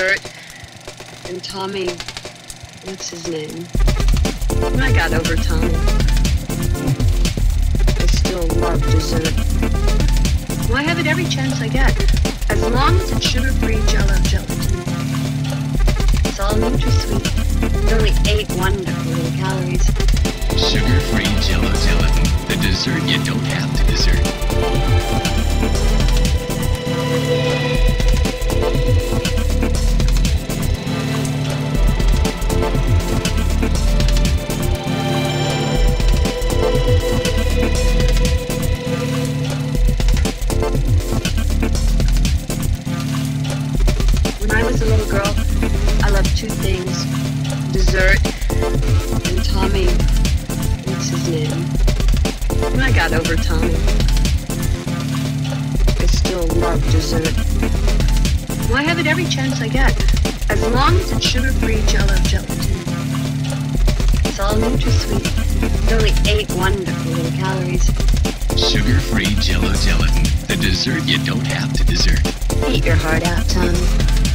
And Tommy. What's his name? I got over Tommy, I still love dessert. Well, I have it every chance I get, as long as it's sugar free jello gelatin. It's all NutraSweet. It only eight wonderful little calories. Sugar-free Jello gelatin. The dessert you don't have to desert. Was a little girl, I loved two things dessert and Tommy. What's his name? When I got over Tommy, I still love dessert. Well, I have it every chance I get, as long as it's sugar free jello gelatin. It's all new NutraSweet. It's only eight wonderful little calories. Sugar-free Jello gelatin. The dessert you don't have to desert. Eat your heart out, Tommy.